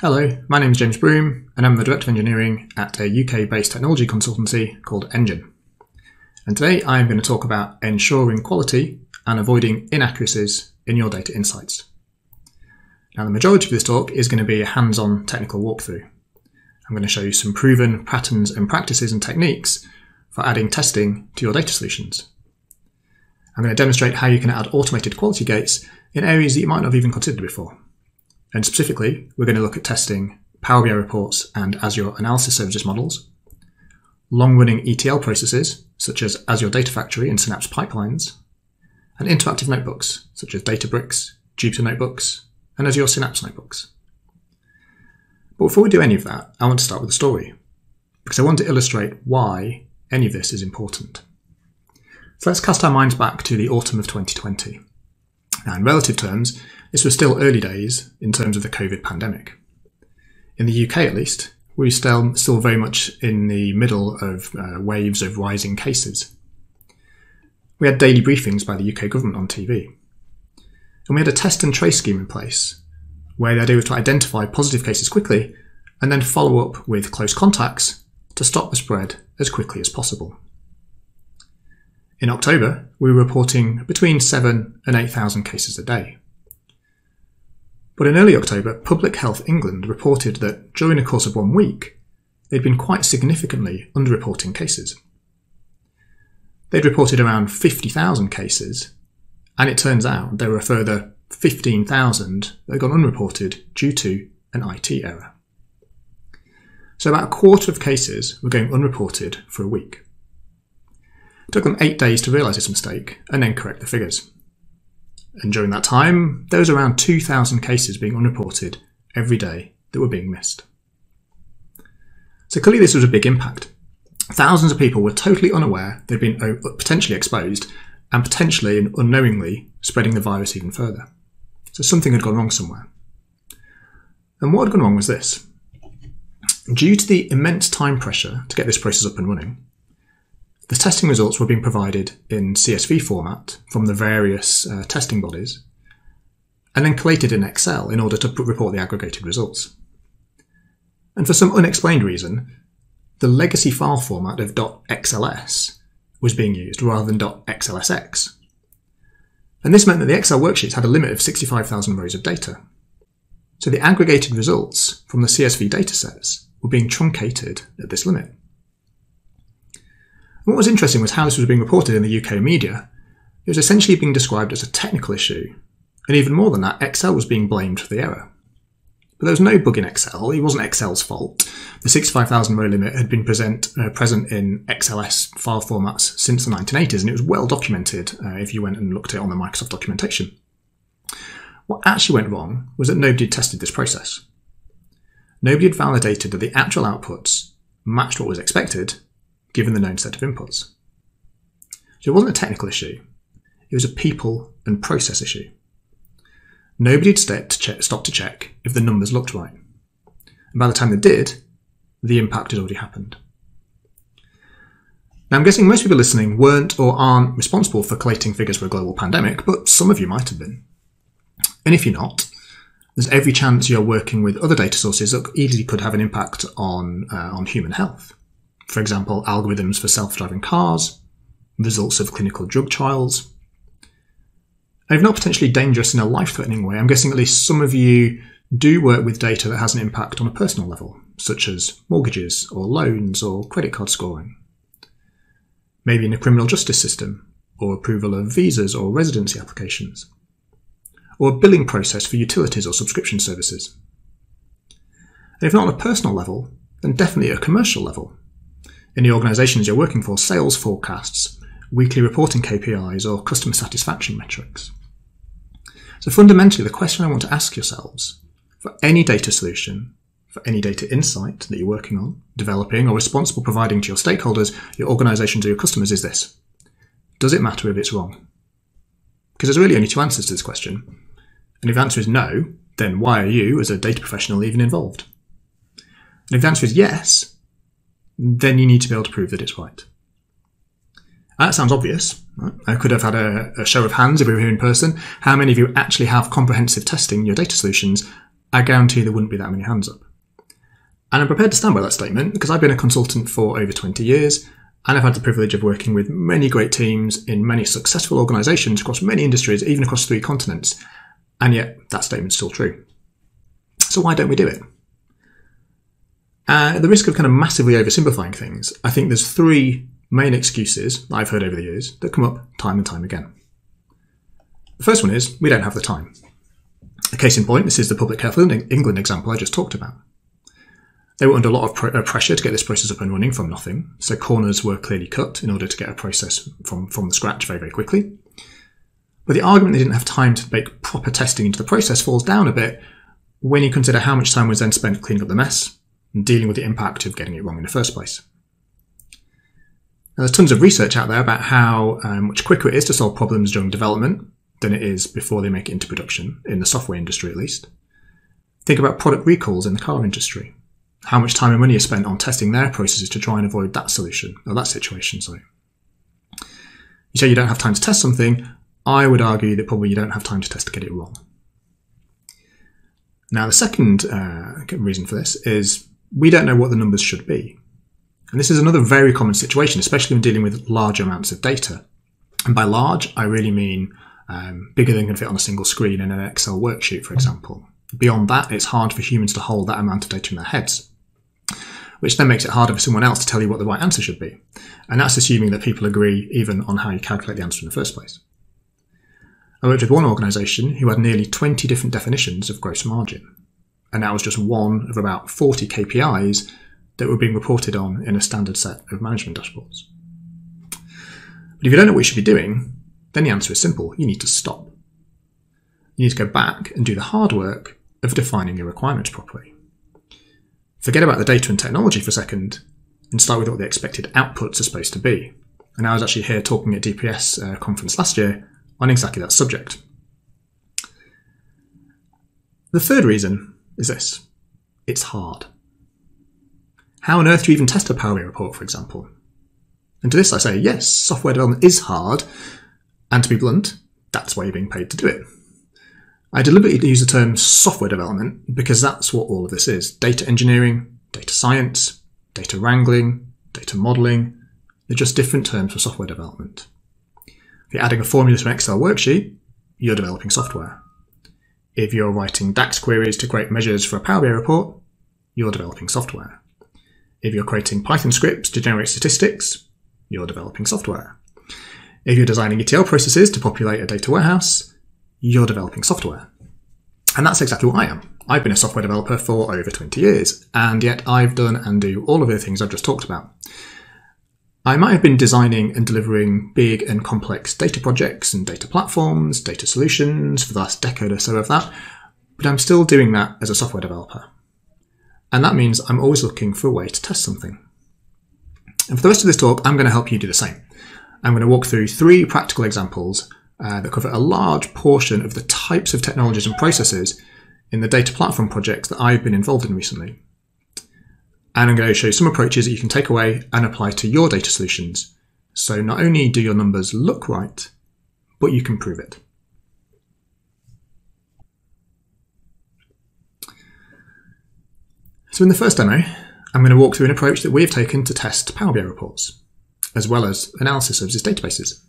Hello, my name is James Broome, and I'm the Director of Engineering at a UK based technology consultancy called endjin. And today I am going to talk about ensuring quality and avoiding inaccuracies in your data insights. Now, the majority of this talk is going to be a hands on technical walkthrough. I'm going to show you some proven patterns and practices and techniques for adding testing to your data solutions. I'm going to demonstrate how you can add automated quality gates in areas that you might not have even considered before. And specifically, we're going to look at testing Power BI reports and Azure Analysis Services models, long-running ETL processes, such as Azure Data Factory and Synapse pipelines, and interactive notebooks, such as Databricks, Jupyter Notebooks, and Azure Synapse Notebooks. But before we do any of that, I want to start with a story, because I want to illustrate why any of this is important. So let's cast our minds back to the autumn of 2020. Now, in relative terms, this was still early days in terms of the COVID pandemic. In the UK, at least, we were still, still very much in the middle of uh, waves of rising cases. We had daily briefings by the UK government on TV. And we had a test and trace scheme in place, where the idea was to identify positive cases quickly and then follow up with close contacts to stop the spread as quickly as possible. In October, we were reporting between 7 and 8,000 cases a day. But in early October, Public Health England reported that during the course of one week, they'd been quite significantly underreporting cases. They'd reported around 50,000 cases, and it turns out there were a further 15,000 that had gone unreported due to an IT error. So about a quarter of cases were going unreported for a week. It took them eight days to realise this mistake and then correct the figures. And during that time, there was around 2,000 cases being unreported every day that were being missed. So clearly this was a big impact. Thousands of people were totally unaware they'd been uh, potentially exposed and potentially and unknowingly spreading the virus even further. So something had gone wrong somewhere. And what had gone wrong was this. Due to the immense time pressure to get this process up and running, the testing results were being provided in CSV format from the various uh, testing bodies and then collated in Excel in order to report the aggregated results. And for some unexplained reason, the legacy file format of .xls was being used rather than .xlsx. And this meant that the Excel worksheets had a limit of 65,000 rows of data. So the aggregated results from the CSV datasets were being truncated at this limit what was interesting was how this was being reported in the UK media. It was essentially being described as a technical issue, and even more than that, Excel was being blamed for the error. But there was no bug in Excel, it wasn't Excel's fault. The 65,000 row limit had been present, uh, present in XLS file formats since the 1980s, and it was well documented uh, if you went and looked at it on the Microsoft documentation. What actually went wrong was that nobody had tested this process. Nobody had validated that the actual outputs matched what was expected, given the known set of inputs. So it wasn't a technical issue, it was a people and process issue. Nobody had stopped to, check, stopped to check if the numbers looked right. And by the time they did, the impact had already happened. Now, I'm guessing most people listening weren't or aren't responsible for collating figures for a global pandemic, but some of you might have been. And if you're not, there's every chance you're working with other data sources that easily could have an impact on, uh, on human health for example, algorithms for self-driving cars, results of clinical drug trials. And if not potentially dangerous in a life-threatening way, I'm guessing at least some of you do work with data that has an impact on a personal level, such as mortgages or loans or credit card scoring. Maybe in the criminal justice system, or approval of visas or residency applications, or a billing process for utilities or subscription services. And if not on a personal level, then definitely a commercial level, in the organisations you're working for, sales forecasts, weekly reporting KPIs, or customer satisfaction metrics. So fundamentally, the question I want to ask yourselves for any data solution, for any data insight that you're working on, developing, or responsible providing to your stakeholders, your organisations, or your customers is this. Does it matter if it's wrong? Because there's really only two answers to this question. And if the answer is no, then why are you, as a data professional, even involved? And if the answer is yes, then you need to be able to prove that it's right. That sounds obvious. Right? I could have had a, a, show of hands if we were here in person. How many of you actually have comprehensive testing your data solutions I guarantee there wouldn't be that many hands up. And I'm prepared to stand by that statement because I've been a consultant for over 20 years and I've had the privilege of working with many great teams in many successful organisations across many industries, even across three continents. And yet, that statement's still true. So why don't we do it? Uh, at the risk of kind of massively oversimplifying things, I think there's three main excuses I've heard over the years that come up time and time again. The first one is we don't have the time. A case in point, this is the Public Health England example I just talked about. They were under a lot of pr- uh, pressure to get this process up and running from nothing, so corners were clearly cut in order to get a process from, from the scratch very, very quickly. But the argument they didn't have time to make proper testing into the process falls down a bit when you consider how much time was then spent cleaning up the mess and dealing with the impact of getting it wrong in the first place. Now, there's tons of research out there about how um, much quicker it is to solve problems during development than it is before they make it into production, in the software industry at least. Think about product recalls in the car industry. How much time and money is spent on testing their processes to try and avoid that solution, or that situation, sorry. You say you don't have time to test something, I would argue that probably you don't have time to test to get it wrong. Now, the second uh, reason for this is we don't know what the numbers should be. And this is another very common situation, especially when dealing with large amounts of data. And by large, I really mean um, bigger than can fit on a single screen in an Excel worksheet, for example. Beyond that, it's hard for humans to hold that amount of data in their heads, which then makes it harder for someone else to tell you what the right answer should be. And that's assuming that people agree even on how you calculate the answer in the first place. I worked with one organisation who had nearly 20 different definitions of gross margin, and that was just one of about 40 KPIs that were being reported on in a standard set of management dashboards. But if you don't know what you should be doing, then the answer is simple you need to stop. You need to go back and do the hard work of defining your requirements properly. Forget about the data and technology for a second and start with what the expected outputs are supposed to be. And I was actually here talking at DPS uh, conference last year on exactly that subject. The third reason is this it's hard. How on earth do you even test a Power BI report, for example? And to this I say, yes, software development is hard, and to be blunt, that's why you're being paid to do it. I deliberately use the term software development because that's what all of this is data engineering, data science, data wrangling, data modeling. They're just different terms for software development. If you're adding a formula to an Excel worksheet, you're developing software. If you're writing DAX queries to create measures for a Power BI report, you're developing software. If you're creating Python scripts to generate statistics, you're developing software. If you're designing ETL processes to populate a data warehouse, you're developing software. And that's exactly what I am. I've been a software developer for over 20 years, and yet I've done and do all of the things I've just talked about. I might have been designing and delivering big and complex data projects and data platforms, data solutions for the last decade or so of that, but I'm still doing that as a software developer. And that means I'm always looking for a way to test something. And for the rest of this talk, I'm going to help you do the same. I'm going to walk through three practical examples uh, that cover a large portion of the types of technologies and processes in the data platform projects that I've been involved in recently. And I'm going to show you some approaches that you can take away and apply to your data solutions. So not only do your numbers look right, but you can prove it. So in the first demo, I'm going to walk through an approach that we've taken to test Power BI reports, as well as analysis services databases,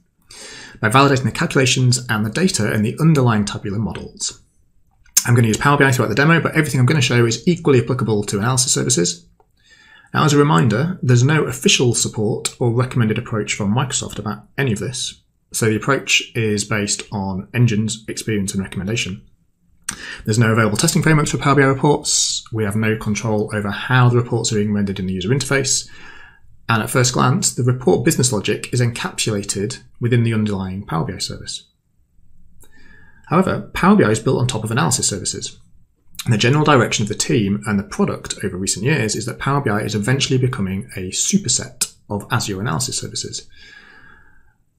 by validating the calculations and the data in the underlying tabular models. I'm going to use Power BI throughout the demo, but everything I'm going to show is equally applicable to analysis services. Now, as a reminder, there's no official support or recommended approach from Microsoft about any of this, so the approach is based on endjin's experience and recommendation. There's no available testing frameworks for Power BI reports. We have no control over how the reports are being rendered in the user interface. And at first glance, the report business logic is encapsulated within the underlying Power BI service. However, Power BI is built on top of analysis services. The general direction of the team and the product over recent years is that Power BI is eventually becoming a superset of Azure analysis services.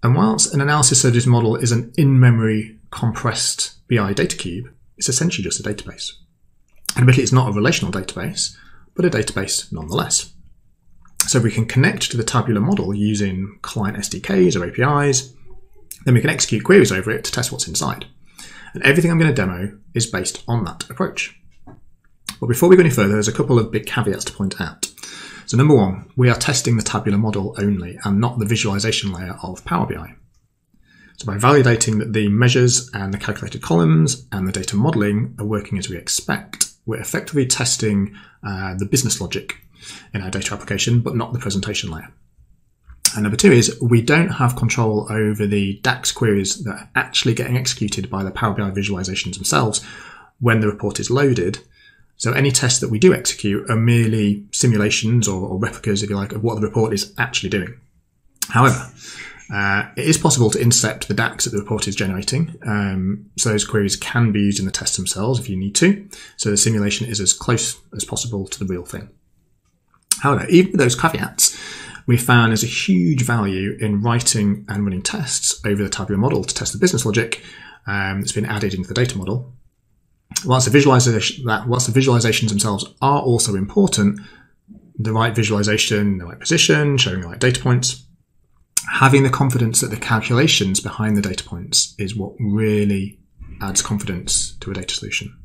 And whilst an analysis service model is an in memory compressed BI data cube, it's essentially just a database. Admittedly, it's not a relational database, but a database nonetheless. So we can connect to the tabular model using client SDKs or APIs, then we can execute queries over it to test what's inside. And everything I'm going to demo is based on that approach. But before we go any further, there's a couple of big caveats to point out. So number one, we are testing the tabular model only and not the visualization layer of Power BI. So by validating that the measures and the calculated columns and the data modeling are working as we expect, we're effectively testing uh, the business logic in our data application, but not the presentation layer. And number two is we don't have control over the DAX queries that are actually getting executed by the Power BI visualizations themselves when the report is loaded. So any tests that we do execute are merely simulations or, or replicas, if you like, of what the report is actually doing. However, uh, it is possible to intercept the DAX that the report is generating. Um, so those queries can be used in the tests themselves if you need to. So the simulation is as close as possible to the real thing. However, even with those caveats, we found there's a huge value in writing and running tests over the tabular model to test the business logic um, that's been added into the data model. Whilst the, visualization, that, whilst the visualizations themselves are also important, the right visualization, the right position, showing the right data points, having the confidence that the calculations behind the data points is what really adds confidence to a data solution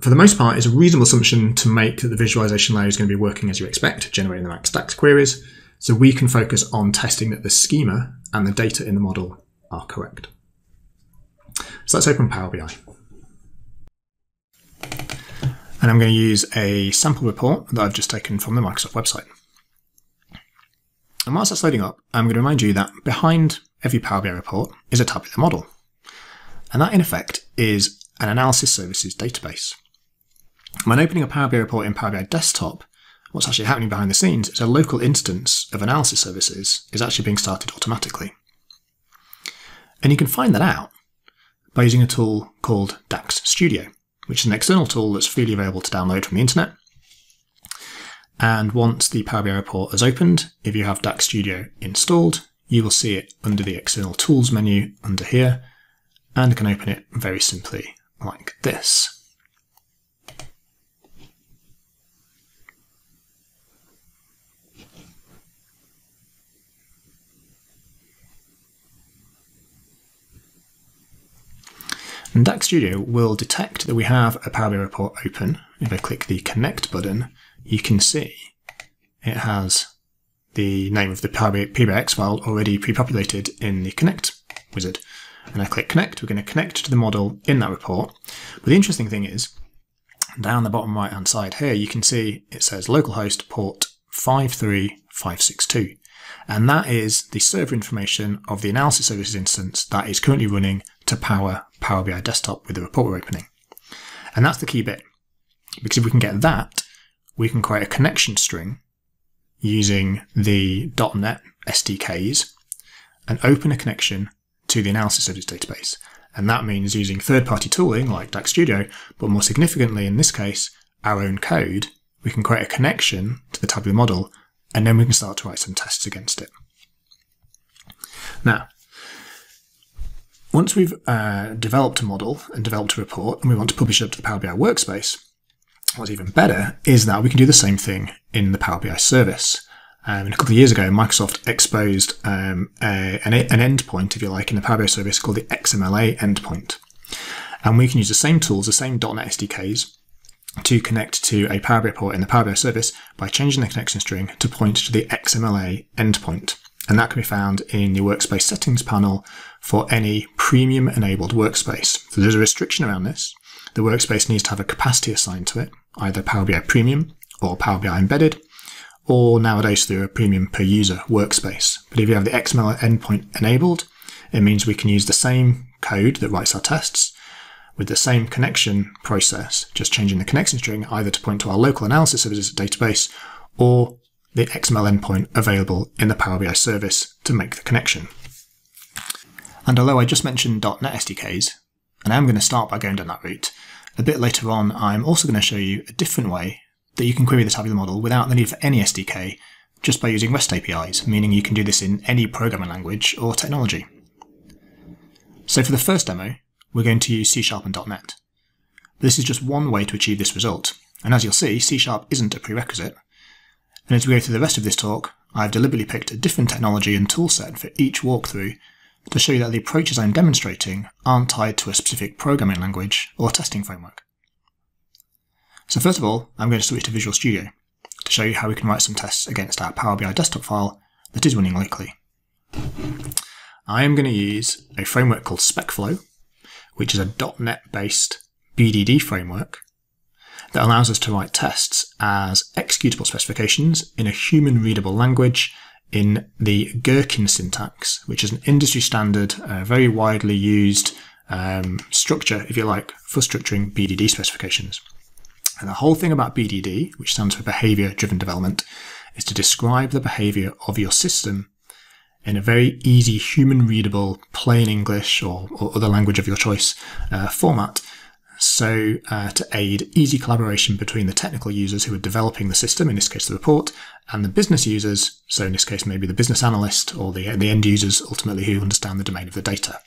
for the most part, it's a reasonable assumption to make that the visualization layer is going to be working as you expect, generating the max DAX queries. So we can focus on testing that the schema and the data in the model are correct. So let's open Power BI. And I'm going to use a sample report that I've just taken from the Microsoft website. And whilst that's loading up, I'm going to remind you that behind every Power BI report is a tabular model. And that, in effect, is an analysis services database. When opening a Power BI report in Power BI Desktop, what's actually happening behind the scenes is a local instance of analysis services is actually being started automatically. And you can find that out by using a tool called DAX Studio, which is an external tool that's freely available to download from the internet. And once the Power BI report is opened, if you have DAX Studio installed, you will see it under the external tools menu under here and can open it very simply like this. And DAX Studio will detect that we have a Power BI report open. If I click the Connect button, you can see it has the name of the Power PBX file already pre-populated in the Connect wizard. And I click Connect, we're going to connect to the model in that report. But the interesting thing is, down the bottom right hand side here, you can see it says localhost port 53562. And that is the server information of the analysis services instance that is currently running to power Power BI desktop with the report we're opening. And that's the key bit. Because if we can get that, we can create a connection string using the .NET SDKs and open a connection to the analysis services database. And that means using third-party tooling like DAX Studio, but more significantly in this case, our own code, we can create a connection to the tabular model, and then we can start to write some tests against it. Now, once we've uh, developed a model and developed a report and we want to publish it up to the Power BI workspace, what's even better is that we can do the same thing in the Power BI service. Um, a couple of years ago, Microsoft exposed um, a, an, an endpoint, if you like, in the Power BI service called the XMLA endpoint. And we can use the same tools, the same .NET SDKs, to connect to a Power BI report in the Power BI service by changing the connection string to point to the XMLA endpoint. And that can be found in the workspace settings panel for any premium enabled workspace. So there's a restriction around this. The workspace needs to have a capacity assigned to it, either Power BI Premium or Power BI Embedded, or nowadays through a premium per user workspace. But if you have the XMLA endpoint enabled, it means we can use the same code that writes our tests with the same connection process, just changing the connection string either to point to our local analysis services database or the XMLA endpoint available in the Power BI service to make the connection. And although I just mentioned .NET SDKs, and I'm going to start by going down that route, a bit later on I'm also going to show you a different way that you can query the tabular model without the need for any SDK, just by using REST APIs, meaning you can do this in any programming language or technology. So for the first demo, we're going to use C Sharp and .NET. This is just one way to achieve this result, and as you'll see, C Sharp isn't a prerequisite. And as we go through the rest of this talk, I've deliberately picked a different technology and toolset for each walkthrough to show you that the approaches I'm demonstrating aren't tied to a specific programming language or testing framework. So first of all, I'm going to switch to Visual Studio to show you how we can write some tests against our Power BI desktop file that is running locally. I am going to use a framework called SpecFlow, which is a .NET based BDD framework that allows us to write tests as executable specifications in a human readable language in the Gherkin syntax, which is an industry standard, uh, very widely used um, structure, if you like, for structuring BDD specifications. And the whole thing about BDD, which stands for Behavior Driven Development, is to describe the behavior of your system in a very easy, human readable, plain English or, or other language of your choice uh, format. So, uh, to aid easy collaboration between the technical users who are developing the system, in this case the report, and the business users, so in this case maybe the business analyst or the, the end users ultimately who understand the domain of the data.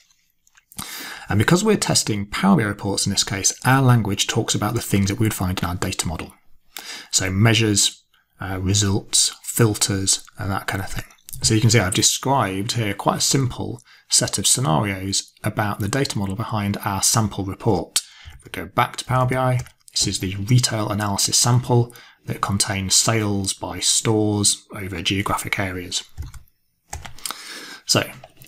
And because we're testing Power BI reports in this case, our language talks about the things that we would find in our data model. So measures, uh, results, filters, and that kind of thing. So you can see I've described here quite a simple set of scenarios about the data model behind our sample report. If we go back to Power BI, this is the retail analysis sample that contains sales by stores over geographic areas. So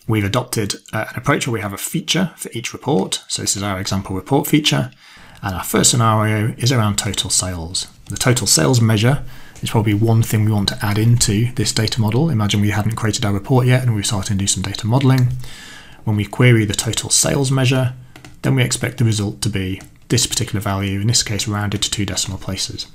We've adopted uh, an approach where we have a feature for each report. So this is our example report feature. And our first scenario is around total sales. The total sales measure is probably one thing we want to add into this data model. Imagine we hadn't created our report yet and we're starting to do some data modeling. When we query the total sales measure, then we expect the result to be this particular value, in this case rounded to two decimal places.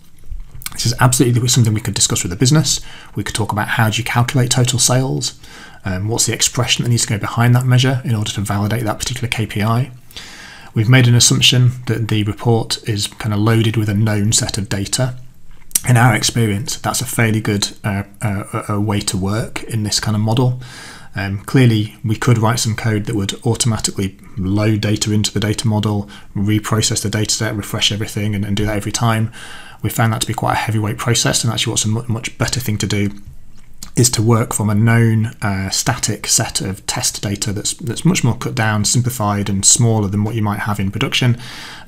This is absolutely something we could discuss with the business. We could talk about how do you calculate total sales, um, what's the expression that needs to go behind that measure in order to validate that particular KPI. We've made an assumption that the report is kind of loaded with a known set of data. In our experience, that's a fairly good uh, uh, way to work in this kind of model. Um, clearly, we could write some code that would automatically load data into the data model, reprocess the data set, refresh everything, and, and do that every time. We found that to be quite a heavyweight process, and actually, what's a much better thing to do is to work from a known uh, static set of test data that's that's much more cut down, simplified, and smaller than what you might have in production.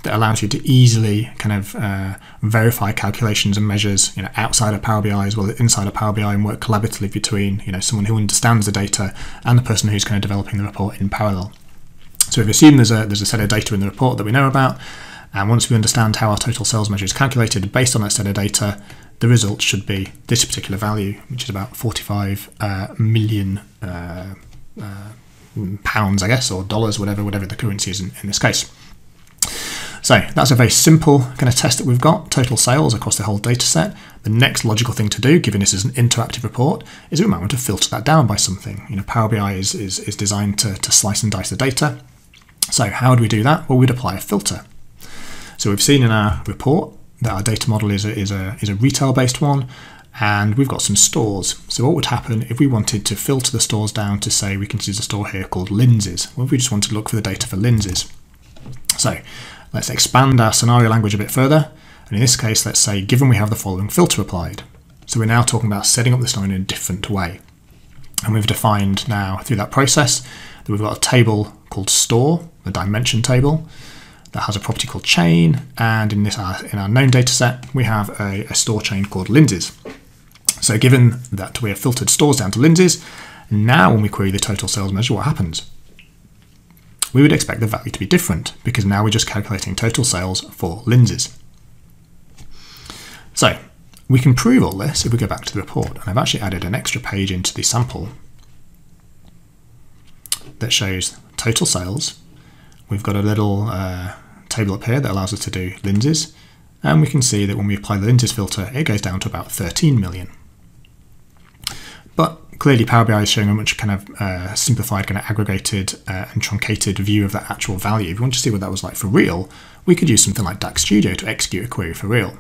That allows you to easily kind of uh, verify calculations and measures, you know, outside of Power BI as well as inside of Power BI, and work collaboratively between you know someone who understands the data and the person who's kind of developing the report in parallel. So if we assume there's a there's a set of data in the report that we know about, and once we understand how our total sales measure is calculated based on that set of data, the result should be this particular value, which is about 45 uh, million uh, uh, pounds, I guess, or dollars, whatever, whatever the currency is in, in this case. So that's a very simple kind of test that we've got, total sales across the whole data set. The next logical thing to do, given this is an interactive report, is we might want to filter that down by something. You know, Power BI is, is, is designed to, to slice and dice the data. So how do we do that? Well, we'd apply a filter. So we've seen in our report that our data model is a, is a, is a retail based one and we've got some stores. So what would happen if we wanted to filter the stores down to say we can choose a store here called Lindseys? Well, if we just want to look for the data for Lindseys. So let's expand our scenario language a bit further. And in this case, let's say given we have the following filter applied. So we're now talking about setting up the scenario in a different way. And we've defined now through that process that we've got a table called store, a dimension table, that has a property called chain, and in this uh, in our known data set, we have a, a store chain called Lindseys. So given that we have filtered stores down to Lindseys, now when we query the total sales measure, what happens? We would expect the value to be different because now we're just calculating total sales for Lindseys. So we can prove all this if we go back to the report, and I've actually added an extra page into the sample that shows total sales. We've got a little uh, table up here that allows us to do Lindseys. And we can see that when we apply the Lindseys filter, it goes down to about 13 million. But clearly Power BI is showing a much kind of uh, simplified, kind of aggregated uh, and truncated view of that actual value. If you want to see what that was like for real, we could use something like DAX Studio to execute a query for real.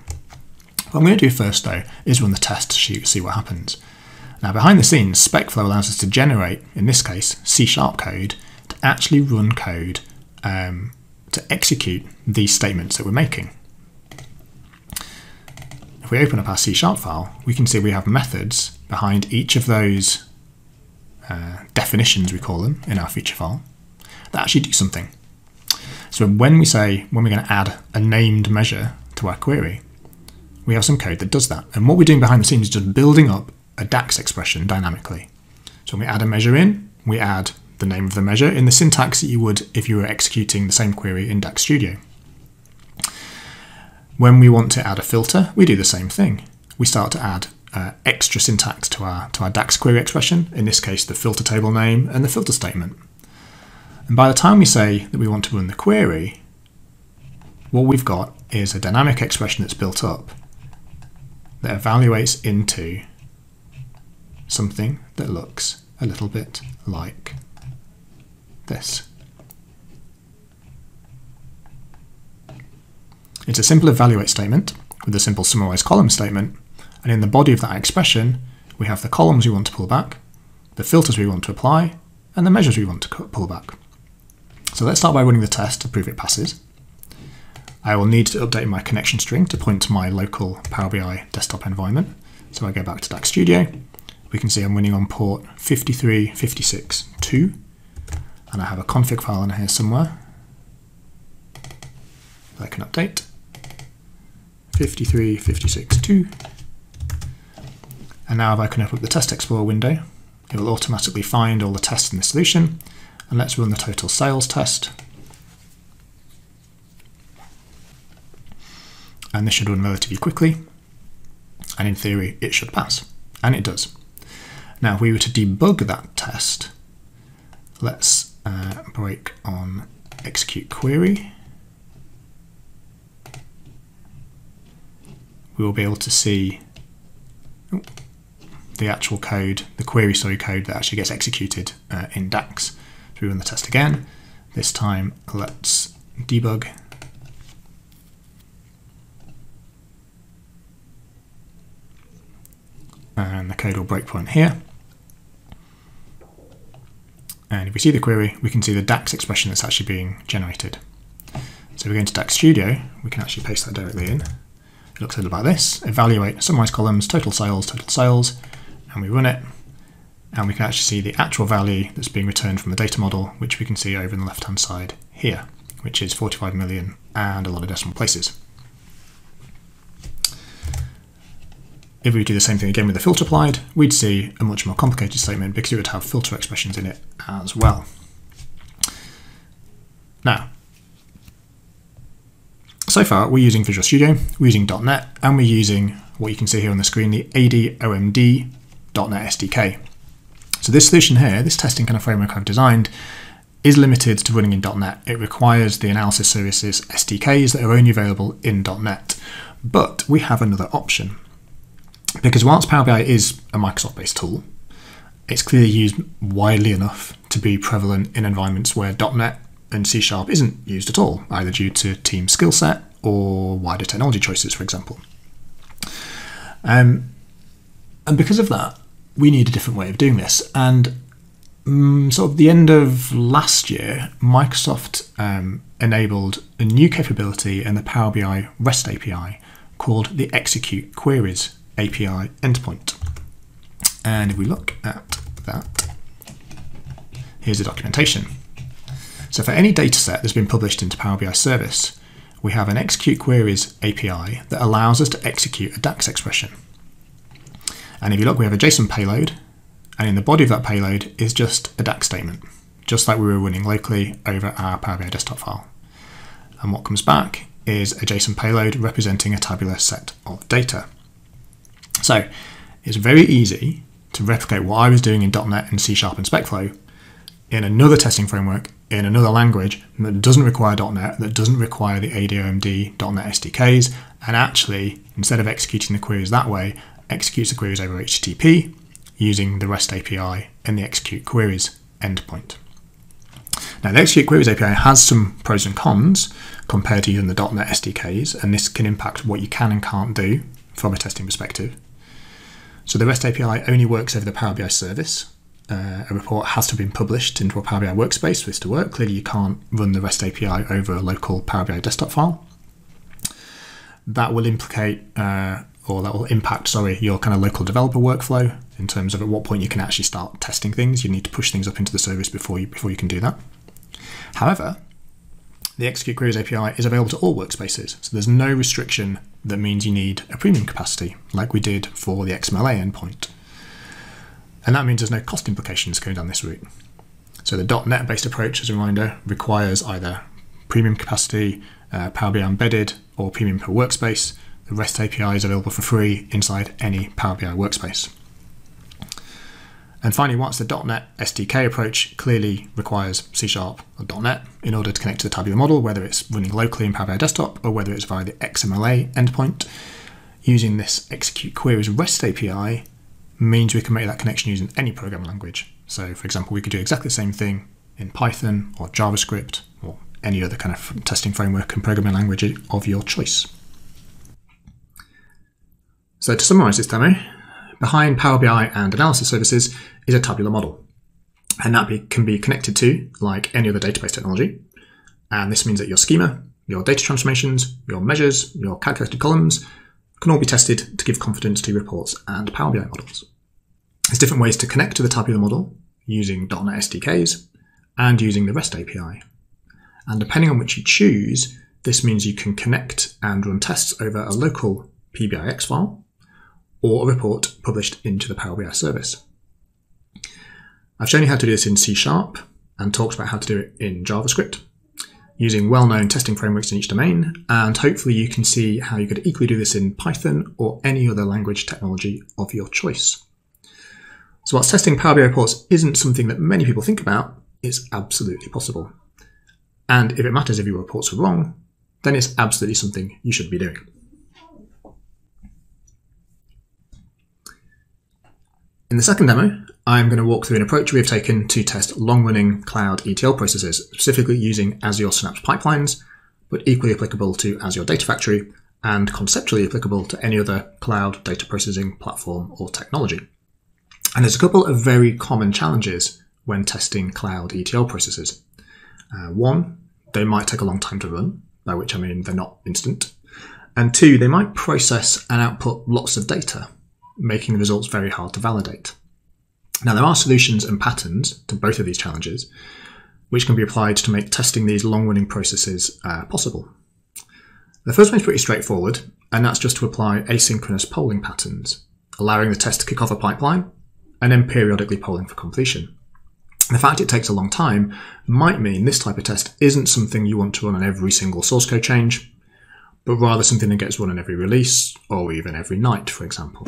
What I'm going to do first though is run the test to see what happens. Now behind the scenes, SpecFlow allows us to generate, in this case, C-sharp code to actually run code um, to execute these statements that we're making. If we open up our C Sharp file, we can see we have methods behind each of those uh, definitions, we call them, in our feature file, that actually do something. So when we say, when we're going to add a named measure to our query, we have some code that does that. And what we're doing behind the scenes is just building up a DAX expression dynamically. So when we add a measure in, we add the name of the measure in the syntax that you would if you were executing the same query in DAX Studio. When we want to add a filter, we do the same thing. We start to add uh, extra syntax to our, to our DAX query expression, in this case the filter table name and the filter statement. And by the time we say that we want to run the query, what we've got is a dynamic expression that's built up that evaluates into something that looks a little bit like this. It's a simple evaluate statement with a simple summarize column statement, and in the body of that expression, we have the columns we want to pull back, the filters we want to apply, and the measures we want to pull back. So let's start by running the test to prove it passes. I will need to update my connection string to point to my local Power BI desktop environment. So I go back to DAX Studio. We can see I'm running on port 53562, and I have a config file in here somewhere that I can update. 53562. And now if I can open up the Test Explorer window, it will automatically find all the tests in the solution. And let's run the total sales test. and this should run relatively quickly, and in theory it should pass, and it does. Now if we were to debug that test, let's uh, break on execute query. We will be able to see the actual code, the query story code that actually gets executed uh, in DAX. So we run the test again. This time let's debug and the code will breakpoint here. And if we see the query, we can see the DAX expression that's actually being generated. So we go into DAX Studio, we can actually paste that directly in. It looks a little like this. Evaluate, summarize columns, total sales, total sales, and we run it. And we can actually see the actual value that's being returned from the data model, which we can see over in the left-hand side here, which is 45 million and a lot of decimal places. If we do the same thing again with the filter applied, we'd see a much more complicated statement because it would have filter expressions in it as well. Now, so far we're using Visual Studio, we're using .NET, and we're using what you can see here on the screen, the ADOMD .NET SDK. So this solution here, this testing kind of framework I've designed, is limited to running in .NET. It requires the analysis services SDKs that are only available in .NET. But we have another option. Because whilst Power BI is a Microsoft based tool, it's clearly used widely enough to be prevalent in environments where .NET and C Sharp isn't used at all, either due to team skill set or wider technology choices, for example. Um, and because of that, we need a different way of doing this. And um, sort of the end of last year, Microsoft um, enabled a new capability in the Power BI REST API called the Execute Queries API endpoint. And if we look at that, here's the documentation. So for any dataset that's been published into Power BI Service, we have an execute queries API that allows us to execute a DAX expression. And if you look, we have a JSON payload, and in the body of that payload is just a DAX statement, just like we were running locally over our Power BI desktop file. And what comes back is a JSON payload representing a tabular set of data. So it's very easy to replicate what I was doing in .NET and C Sharp and SpecFlow in another testing framework in another language that doesn't require .NET, that doesn't require the ADOMD .NET SDKs, and actually, instead of executing the queries that way, executes the queries over HTTP using the REST API and the execute queries endpoint. Now, the execute queries API has some pros and cons compared to using the .NET SDKs, and this can impact what you can and can't do from a testing perspective. So the REST API only works over the Power BI service. Uh, a report has to have been published into a Power BI workspace for this to work. Clearly, you can't run the REST API over a local Power BI desktop file. That will implicate, uh, or that will impact, sorry, your kind of local developer workflow in terms of at what point you can actually start testing things. You need to push things up into the service before you before you can do that. However, the Execute Queries API is available to all workspaces, so there's no restriction that means you need a premium capacity, like we did for the XMLA endpoint. And that means there's no cost implications going down this route. So the .NET based approach, as a reminder, requires either premium capacity, uh, Power BI embedded, or premium per workspace. The REST API is available for free inside any Power BI workspace. And finally, once the .NET SDK approach clearly requires C Sharp or .NET in order to connect to the tabular model, whether it's running locally in Power BI Desktop or whether it's via the XMLA endpoint, using this execute queries REST API means we can make that connection using any programming language. So, for example, we could do exactly the same thing in Python or JavaScript or any other kind of testing framework and programming language of your choice. So, to summarize this demo, Behind Power BI and analysis services is a tabular model. And that be, can be connected to like any other database technology. And this means that your schema, your data transformations, your measures, your calculated columns can all be tested to give confidence to reports and Power BI models. There's different ways to connect to the tabular model using .NET SDKs and using the REST API. And depending on which you choose, this means you can connect and run tests over a local PBIX file or a report published into the Power BI service. I've shown you how to do this in C Sharp and talked about how to do it in JavaScript using well-known testing frameworks in each domain, and hopefully you can see how you could equally do this in Python or any other language technology of your choice. So whilst testing Power BI reports isn't something that many people think about, it's absolutely possible. And if it matters if your reports are wrong, then it's absolutely something you should be doing. In the second demo, I'm going to walk through an approach we have taken to test long-running cloud ETL processes, specifically using Azure Synapse pipelines, but equally applicable to Azure Data Factory and conceptually applicable to any other cloud data processing platform or technology. And there's a couple of very common challenges when testing cloud ETL processes. Uh, one, they might take a long time to run, by which I mean they're not instant. And two, they might process and output lots of data, making the results very hard to validate. Now, there are solutions and patterns to both of these challenges, which can be applied to make testing these long running processes uh, possible. The first one is pretty straightforward, and that's just to apply asynchronous polling patterns, allowing the test to kick off a pipeline and then periodically polling for completion. The fact it takes a long time might mean this type of test isn't something you want to run on every single source code change, but rather something that gets run on every release or even every night, for example.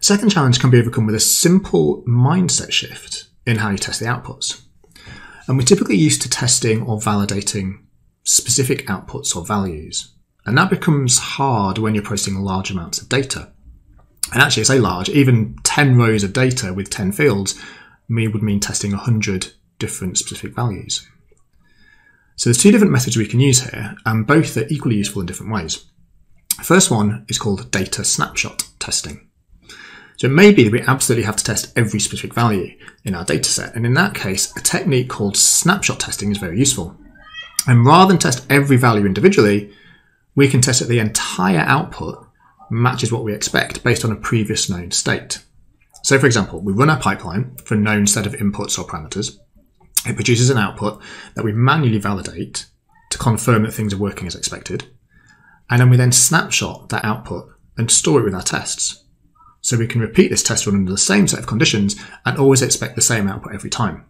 Second challenge can be overcome with a simple mindset shift in how you test the outputs. And we're typically used to testing or validating specific outputs or values. And that becomes hard when you're processing large amounts of data. And actually, I say large, even 10 rows of data with 10 fields would mean testing 100 different specific values. So there's two different methods we can use here, and both are equally useful in different ways. First one is called data snapshot testing. So it may be that we absolutely have to test every specific value in our dataset. And in that case, a technique called snapshot testing is very useful. And rather than test every value individually, we can test that the entire output matches what we expect based on a previous known state. So for example, we run our pipeline for a known set of inputs or parameters. It produces an output that we manually validate to confirm that things are working as expected. And then we then snapshot that output and store it with our tests. So we can repeat this test run under the same set of conditions and always expect the same output every time.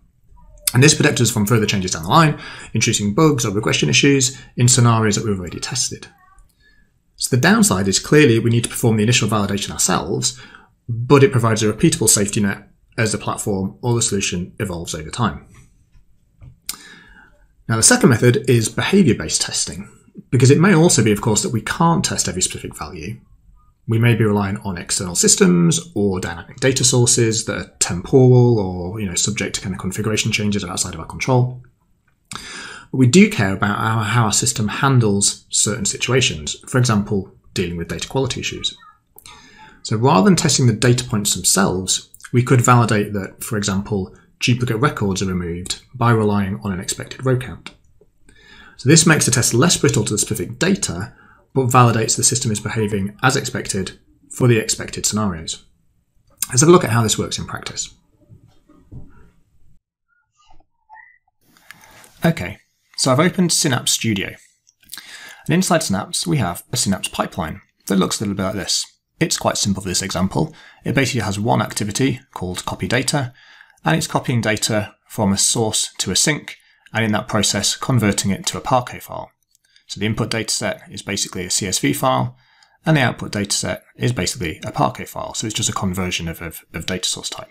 And this protects us from further changes down the line, introducing bugs or regression issues in scenarios that we've already tested. So the downside is clearly we need to perform the initial validation ourselves, but it provides a repeatable safety net as the platform or the solution evolves over time. Now the second method is behavior-based testing, because it may also be, of course, that we can't test every specific value, we may be relying on external systems or dynamic data sources that are temporal or you know subject to kind of configuration changes outside of our control. But we do care about our, how our system handles certain situations, for example, dealing with data quality issues. So rather than testing the data points themselves, we could validate that, for example, duplicate records are removed by relying on an expected row count. So this makes the test less brittle to the specific data, but validates the system is behaving as expected for the expected scenarios. Let's have a look at how this works in practice. Okay, So I've opened Synapse Studio. And inside Synapse, we have a Synapse pipeline that looks a little bit like this. It's quite simple for this example. It basically has one activity called copy data, and it's copying data from a source to a sink, and in that process, converting it to a Parquet file. So the input dataset is basically a CSV file, and the output dataset is basically a Parquet file. So it's just a conversion of, of, of data source type.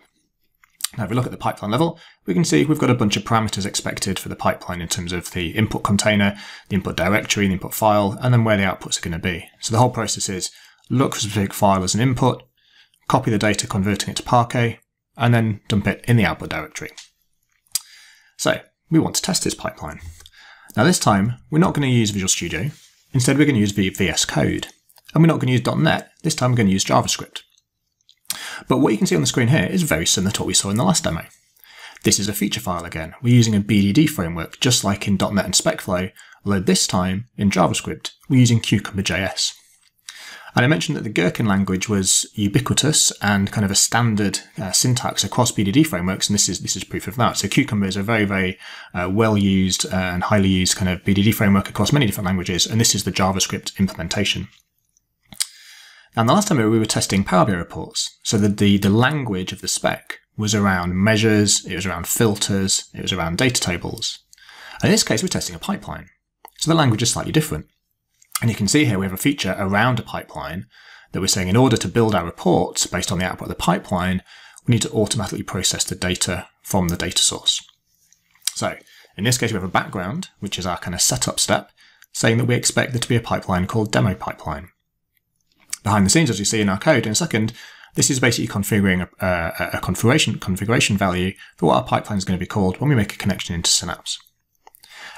Now, if we look at the pipeline level, we can see we've got a bunch of parameters expected for the pipeline in terms of the input container, the input directory, the input file, and then where the outputs are going to be. So the whole process is look for a specific file as an input, copy the data, converting it to Parquet, and then dump it in the output directory. So we want to test this pipeline. Now this time, we're not going to use Visual Studio. Instead, we're going to use VS Code. And we're not going to use .NET. This time, we're going to use JavaScript. But what you can see on the screen here is very similar to what we saw in the last demo. This is a feature file again. We're using a BDD framework, just like in .NET and SpecFlow, although this time, in JavaScript, we're using Cucumber.js. And I mentioned that the Gherkin language was ubiquitous and kind of a standard uh, syntax across BDD frameworks, and this is this is proof of that. So Cucumber is a very very uh, well used uh, and highly used kind of BDD framework across many different languages, and this is the JavaScript implementation. And the last time we were testing Power BI reports, so the, the, the language of the spec was around measures, it was around filters, it was around data tables. And in this case, we're testing a pipeline. So the language is slightly different. And you can see here we have a feature around a pipeline that we're saying in order to build our reports based on the output of the pipeline, we need to automatically process the data from the data source. So in this case, we have a background, which is our kind of setup step, saying that we expect there to be a pipeline called demo pipeline behind the scenes, as you see in our code in a second, this is basically configuring a, a, a configuration, configuration value for what our pipeline is going to be called when we make a connection into Synapse.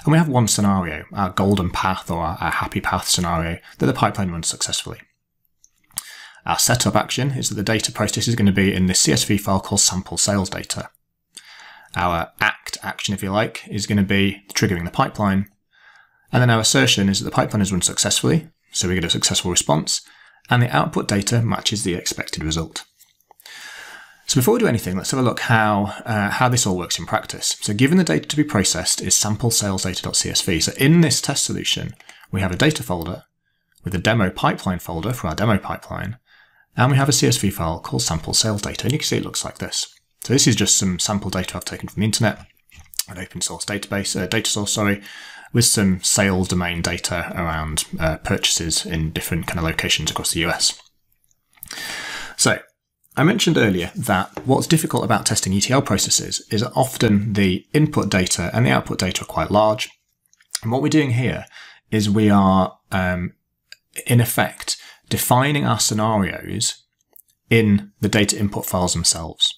And we have one scenario, our golden path or our, happy path scenario, that the pipeline runs successfully. Our setup action is that the data process is going to be in this CSV file called sample sales data. Our act action, if you like, is going to be triggering the pipeline. And then our assertion is that the pipeline is run successfully, so we get a successful response, and the output data matches the expected result. So before we do anything, let's have a look how, uh, how this all works in practice. So given the data to be processed is sample sales data.csv. So in this test solution, we have a data folder with a demo pipeline folder for our demo pipeline, and we have a CSV file called sample sales data. And you can see it looks like this. So this is just some sample data I've taken from the internet, an open source database, uh, data source, sorry, with some sales domain data around uh, purchases in different kind of locations across the US. So I mentioned earlier that what's difficult about testing ETL processes is that often the input data and the output data are quite large. And what we're doing here is we are, um, in effect, defining our scenarios in the data input files themselves.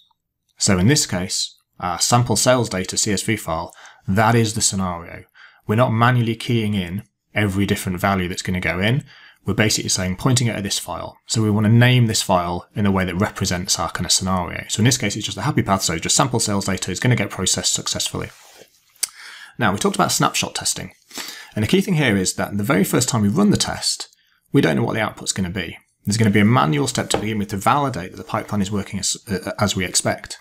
So in this case, our sample sales data CSV file, that is the scenario. We're not manually keying in every different value that's going to go in. We're basically saying pointing it at this file. So we want to name this file in a way that represents our kind of scenario. So in this case, it's just a happy path. So just sample sales data is going to get processed successfully. Now we talked about snapshot testing. And the key thing here is that the very first time we run the test, we don't know what the output's going to be. There's going to be a manual step to begin with to validate that the pipeline is working as, uh, as we expect.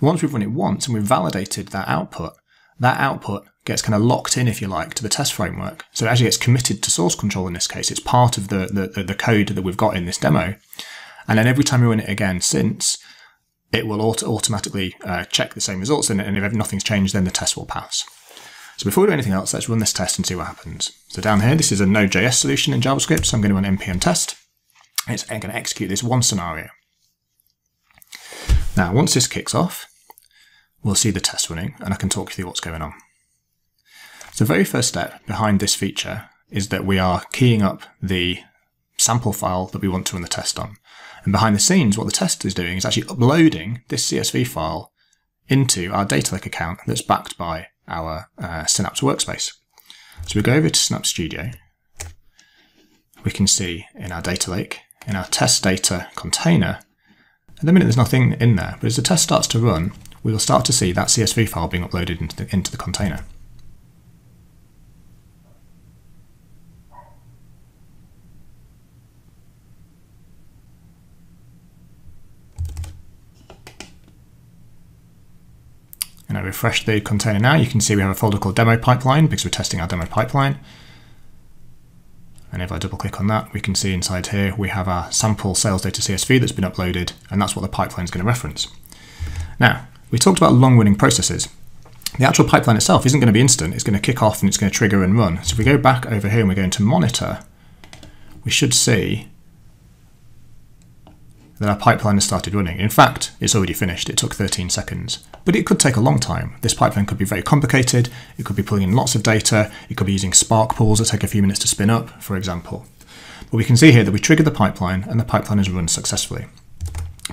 Once we've run it once and we've validated that output, that output gets kind of locked in, if you like, to the test framework. So it actually gets committed to source control in this case. It's part of the, the, the code that we've got in this demo. And then every time we run it again since, it will auto- automatically uh, check the same results. And, and if nothing's changed, then the test will pass. So before we do anything else, let's run this test and see what happens. So down here, this is a Node.js solution in JavaScript. So I'm going to run npm test. It's going to execute this one scenario. Now, once this kicks off, we'll see the test running and I can talk you through what's going on. So the very first step behind this feature is that we are keying up the sample file that we want to run the test on. And behind the scenes, what the test is doing is actually uploading this CSV file into our data lake account that's backed by our uh, Synapse workspace. So we go over to Synapse Studio. We can see in our data lake, in our test data container, at the minute there's nothing in there, but as the test starts to run, we will start to see that CSV file being uploaded into the, into the container. And I refresh the container now, you can see we have a folder called demo pipeline because we're testing our demo pipeline. And if I double click on that, we can see inside here we have our sample sales data CSV that's been uploaded, and that's what the pipeline is going to reference. Now, we talked about long running processes. The actual pipeline itself isn't going to be instant, it's going to kick off and it's going to trigger and run. So if we go back over here and we go into monitor, we should see that our pipeline has started running. In fact, it's already finished. It took 13 seconds. But it could take a long time. This pipeline could be very complicated. It could be pulling in lots of data. It could be using Spark pools that take a few minutes to spin up, for example. But we can see here that we triggered the pipeline and the pipeline has run successfully.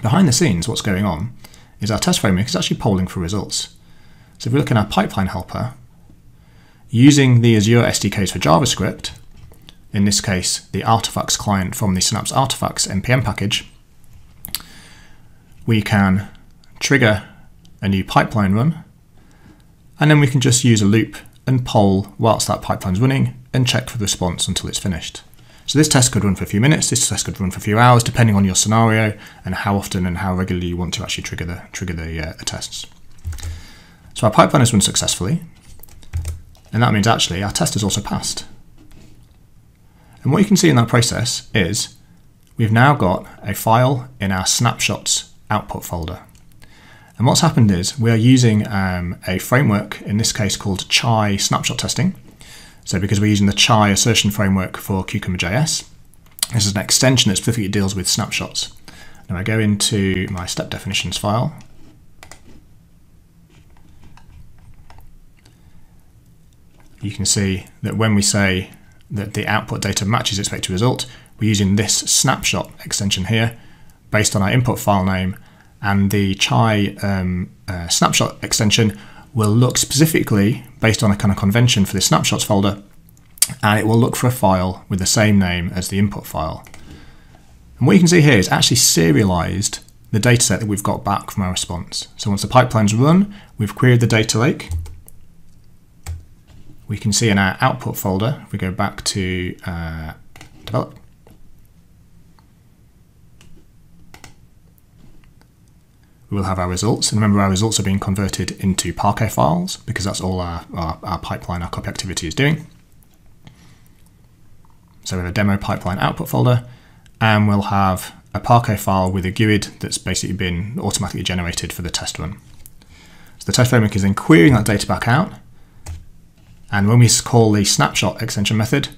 Behind the scenes, what's going on is our test framework is actually polling for results. So if we look in our pipeline helper, using the Azure SDKs for JavaScript, in this case, the artifacts client from the Synapse Artifacts NPM package, we can trigger a new pipeline run, and then we can just use a loop and poll whilst that pipeline's running and check for the response until it's finished. So this test could run for a few minutes, this test could run for a few hours, depending on your scenario and how often and how regularly you want to actually trigger the, trigger the, uh, the tests. So our pipeline has run successfully, and that means actually our test has also passed. And what you can see in that process is we've now got a file in our snapshots output folder. And what's happened is we are using um, a framework, in this case called Chai snapshot testing. So because we're using the Chai assertion framework for Cucumber.js, this is an extension that specifically deals with snapshots. Now I go into my step definitions file. You can see that when we say that the output data matches expected result, we're using this snapshot extension here based on our input file name, and the chai um, uh, snapshot extension will look specifically based on a kind of convention for the snapshots folder, and it will look for a file with the same name as the input file. And what you can see here is actually serialized the dataset that we've got back from our response. So once the pipeline's run, we've queried the data lake. We can see in our output folder, if we go back to uh, develop, we will have our results. And remember, our results are being converted into Parquet files because that's all our, our, our pipeline, our copy activity is doing. So we have a demo pipeline output folder, and we'll have a Parquet file with a GUID that's basically been automatically generated for the test run. So the test framework is then querying that data back out, and when we call the snapshot extension method,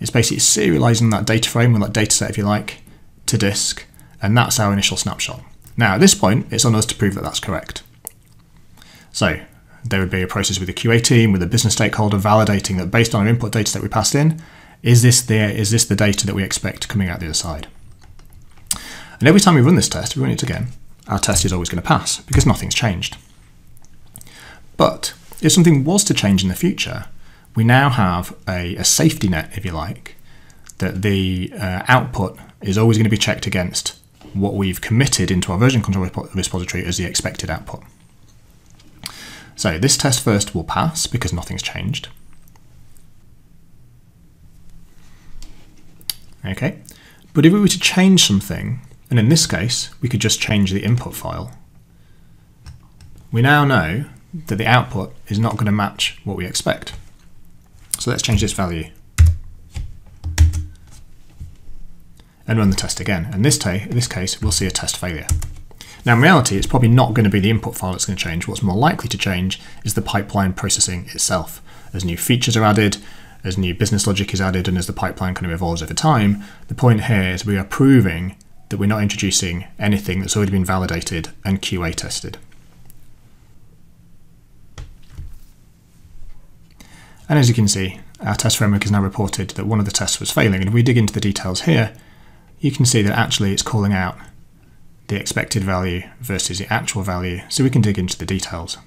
it's basically serializing that data frame or that data set, if you like, to disk, and that's our initial snapshot. Now, at this point, it's on us to prove that that's correct. So, there would be a process with the QA team, with a business stakeholder validating that based on our input data that we passed in, is this the, is this the data that we expect coming out the other side? And every time we run this test, we run it again, our test is always going to pass because nothing's changed. But if something was to change in the future, we now have a, a safety net, if you like, that the uh, output is always going to be checked against what we've committed into our version control repository as the expected output. So this test first will pass because nothing's changed. Okay, but if we were to change something, and in this case, we could just change the input file, we now know that the output is not going to match what we expect. So let's change this value and run the test again. In this, in this case, we'll see a test failure. Now, in reality, it's probably not going to be the input file that's going to change. What's more likely to change is the pipeline processing itself. As new features are added, as new business logic is added, and as the pipeline kind of evolves over time, the point here is we are proving that we're not introducing anything that's already been validated and QA tested. And as you can see, our test framework has now reported that one of the tests was failing. And if we dig into the details here, you can see that actually it's calling out the expected value versus the actual value, so we can dig into the details.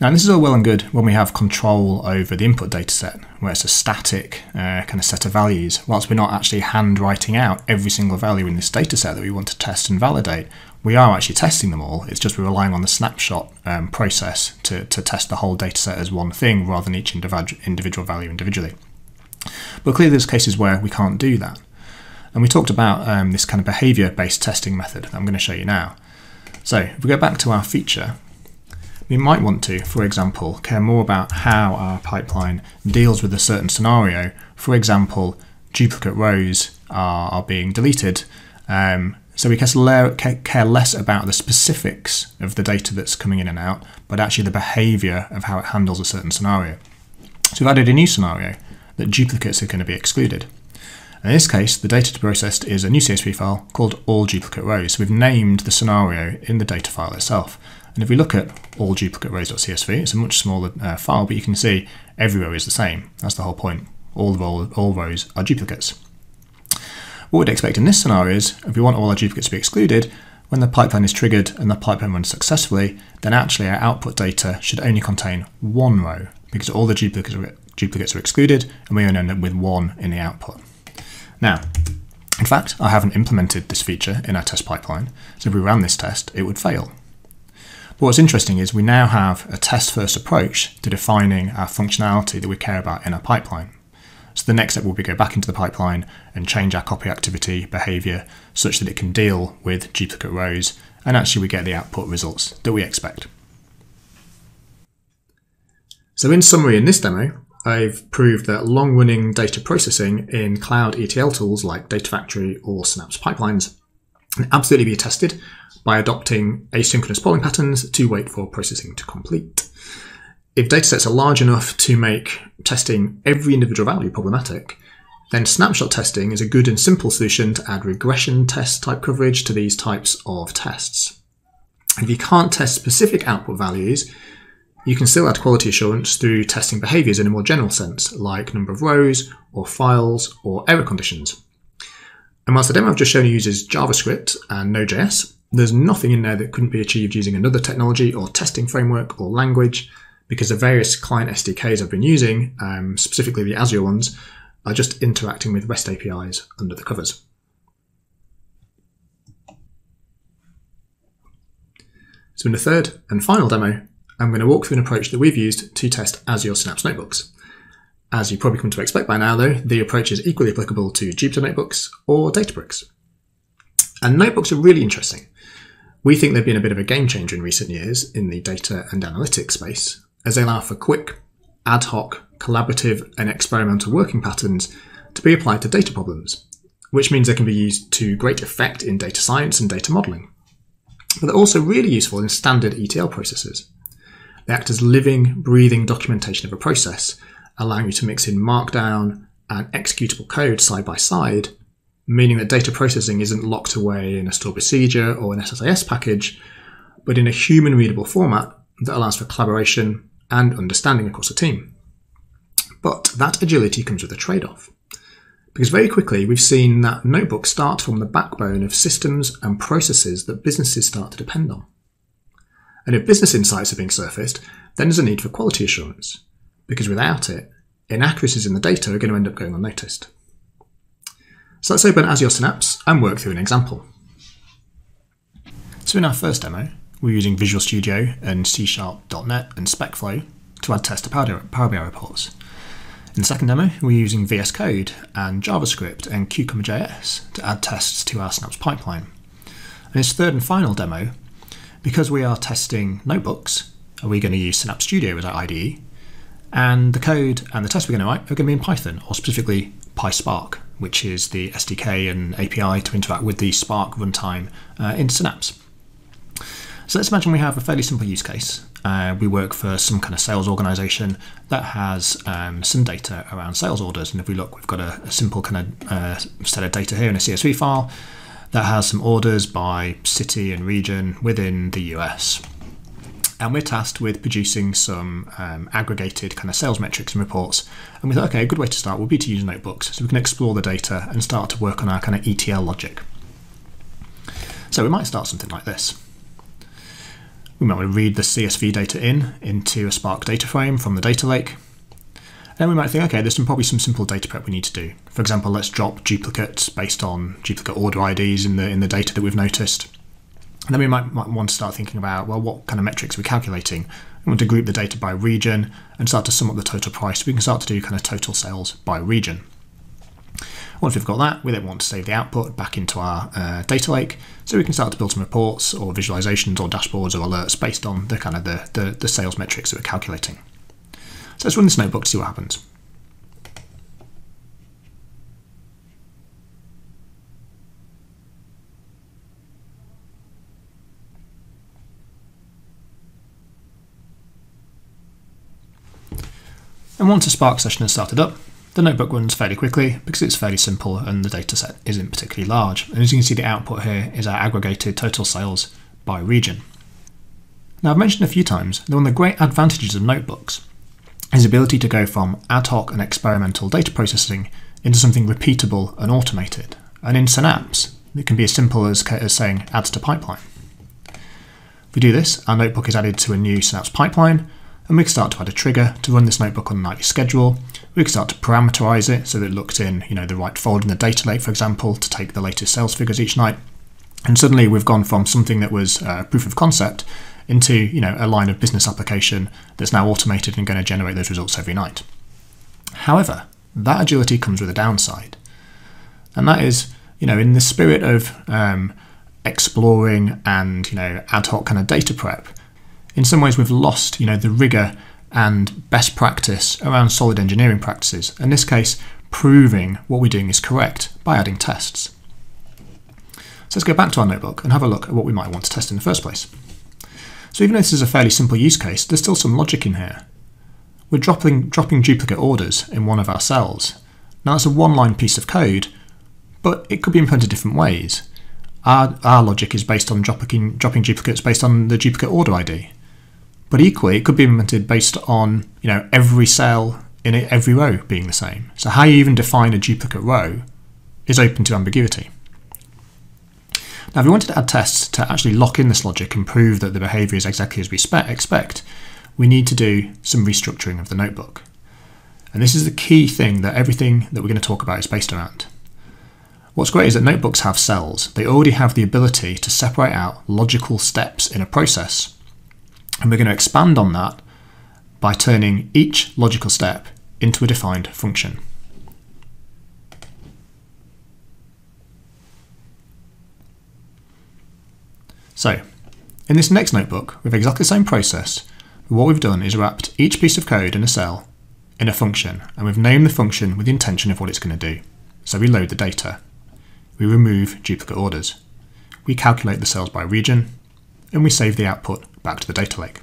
Now this is all well and good when we have control over the input dataset, where it's a static uh, kind of set of values, whilst we're not actually handwriting out every single value in this dataset that we want to test and validate. We are actually testing them all, it's just we're relying on the snapshot um, process to, to test the whole dataset as one thing rather than each individual value individually. But clearly there's cases where we can't do that. And we talked about um, this kind of behavior based testing method that I'm going to show you now. So if we go back to our feature, we might want to, for example, care more about how our pipeline deals with a certain scenario. For example, duplicate rows are, are being deleted. Um, so we care less about the specifics of the data that's coming in and out, but actually the behavior of how it handles a certain scenario. So we've added a new scenario that duplicates are going to be excluded. In this case, the data to be processed is a new CSV file called all duplicate rows. We've named the scenario in the data file itself. And if we look at all duplicate rows.csv, it's a much smaller uh, file, but you can see every row is the same. That's the whole point. All, all rows are duplicates. What we'd expect in this scenario is if we want all our duplicates to be excluded, when the pipeline is triggered and the pipeline runs successfully, then actually our output data should only contain one row because all the duplicates are, duplicates are excluded and we only end up with one in the output. Now, in fact, I haven't implemented this feature in our test pipeline, so if we ran this test, it would fail. But what's interesting is we now have a test first approach to defining our functionality that we care about in our pipeline. So the next step will be go back into the pipeline and change our copy activity behavior such that it can deal with duplicate rows and actually we get the output results that we expect. So in summary in this demo, I've proved that long-running data processing in cloud ETL tools like Data Factory or Synapse pipelines can absolutely be tested by adopting asynchronous polling patterns to wait for processing to complete. If datasets are large enough to make testing every individual value problematic, then snapshot testing is a good and simple solution to add regression test type coverage to these types of tests. If you can't test specific output values, you can still add quality assurance through testing behaviors in a more general sense, like number of rows, or files, or error conditions. And whilst the demo I've just shown you uses JavaScript and Node.js, there's nothing in there that couldn't be achieved using another technology or testing framework or language, because the various client SDKs I've been using, um, specifically the Azure ones, are just interacting with REST APIs under the covers. So in the third and final demo, I'm going to walk through an approach that we've used to test Azure Synapse Notebooks. As you probably come to expect by now, though, the approach is equally applicable to Jupyter Notebooks or Databricks. And notebooks are really interesting. We think they've been a bit of a game changer in recent years in the data and analytics space, as they allow for quick, ad hoc, collaborative, and experimental working patterns to be applied to data problems, which means they can be used to great effect in data science and data modeling. But they're also really useful in standard ETL processes. They act as living, breathing documentation of a process, allowing you to mix in Markdown and executable code side by side, meaning that data processing isn't locked away in a stored procedure or an SSIS package, but in a human readable format that allows for collaboration and understanding across a team. But that agility comes with a trade off. Because very quickly we've seen that notebooks start from the backbone of systems and processes that businesses start to depend on. And if business insights are being surfaced, then there's a need for quality assurance, because without it, inaccuracies in the data are going to end up going unnoticed. So let's open Azure Synapse and work through an example. So in our first demo, we're using Visual Studio and C Sharp.NET and SpecFlow to add test to Power BI reports. In the second demo, we're using VS Code and JavaScript and Cucumber.js to add tests to our Synapse pipeline. In this third and final demo, because we are testing notebooks, are we going to use Synapse Studio as our IDE? And the code and the tests we're going to write are going to be in Python, or specifically PySpark, which is the SDK and API to interact with the Spark runtime uh, in Synapse. So let's imagine we have a fairly simple use case. Uh, we work for some kind of sales organization that has um, some data around sales orders. And if we look, we've got a, a simple kind of uh, set of data here in a CSV file that has some orders by city and region within the US. And we're tasked with producing some um, aggregated kind of sales metrics and reports. And we thought, okay, a good way to start would be to use notebooks so we can explore the data and start to work on our kind of ETL logic. So we might start something like this. We might want to read the CSV data in into a Spark data frame from the data lake. Then we might think, okay, there's some, probably some simple data prep we need to do. For example, let's drop duplicates based on duplicate order IDs in the in the data that we've noticed. And then we might, might want to start thinking about, well, what kind of metrics we're we calculating? We want to group the data by region and start to sum up the total price. We can start to do kind of total sales by region. Once we've got that, we then want to save the output back into our uh, data lake so we can start to build some reports or visualizations or dashboards or alerts based on the kind of the, the, the sales metrics that we're calculating. So let's run this notebook to see what happens. And once a Spark session has started up, the notebook runs fairly quickly because it's fairly simple and the dataset isn't particularly large. And as you can see, the output here is our aggregated total sales by region. Now, I've mentioned a few times that one of the great advantages of notebooks is the ability to go from ad hoc and experimental data processing into something repeatable and automated. And in Synapse, it can be as simple as, as saying adds to pipeline. If we do this, our notebook is added to a new Synapse pipeline, and we can start to add a trigger to run this notebook on a nightly schedule. We can start to parameterize it so that it looks in, you know, the right folder in the data lake, for example, to take the latest sales figures each night. And suddenly we've gone from something that was a proof of concept into, you know, a line of business application that's now automated and going to generate those results every night. However, that agility comes with a downside. And that is, you know, in the spirit of um, exploring and, you know, ad hoc kind of data prep, in some ways we've lost, you know, the rigor and best practice around solid engineering practices. In this case, proving what we're doing is correct by adding tests. So let's go back to our notebook and have a look at what we might want to test in the first place. So even though this is a fairly simple use case, there's still some logic in here. We're dropping, dropping duplicate orders in one of our cells. Now that's a one-line piece of code, but it could be implemented different ways. Our, our logic is based on dropping, dropping duplicates based on the duplicate order ID. But equally, it could be implemented based on you know every cell in every row being the same. So how you even define a duplicate row is open to ambiguity. Now, if we wanted to add tests to actually lock in this logic and prove that the behavior is exactly as we expect, we need to do some restructuring of the notebook. And this is the key thing that everything that we're going to talk about is based around. What's great is that notebooks have cells. They already have the ability to separate out logical steps in a process and we're going to expand on that by turning each logical step into a defined function. So, in this next notebook, have exactly the same process, what we've done is wrapped each piece of code in a cell in a function, and we've named the function with the intention of what it's going to do. So we load the data. We remove duplicate orders. We calculate the cells by region, and we save the output back to the data lake.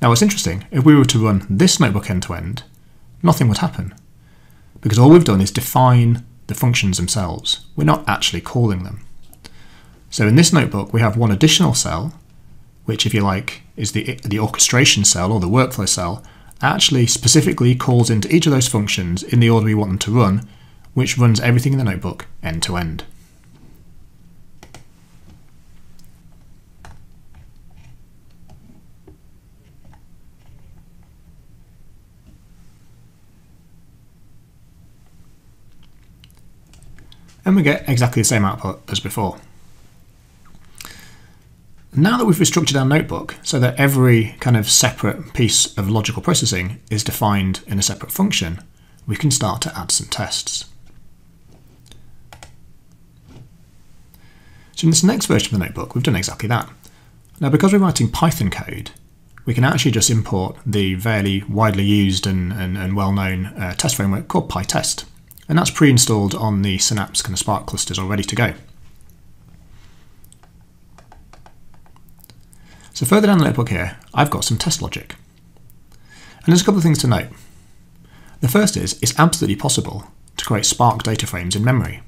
Now what's interesting, if we were to run this notebook end to end, nothing would happen. Because all we've done is define the functions themselves. We're not actually calling them. So in this notebook, we have one additional cell, which if you like, is the, the orchestration cell or the workflow cell, actually specifically calls into each of those functions in the order we want them to run, which runs everything in the notebook end to end. And we get exactly the same output as before. Now that we've restructured our notebook so that every kind of separate piece of logical processing is defined in a separate function, we can start to add some tests. So in this next version of the notebook, we've done exactly that. Now because we're writing Python code, we can actually just import the fairly widely used and, and, and well-known uh, test framework called PyTest and that's pre-installed on the Synapse kind of Spark clusters all ready to go. So further down the notebook here, I've got some test logic. And there's a couple of things to note. The first is, it's absolutely possible to create Spark data frames in memory.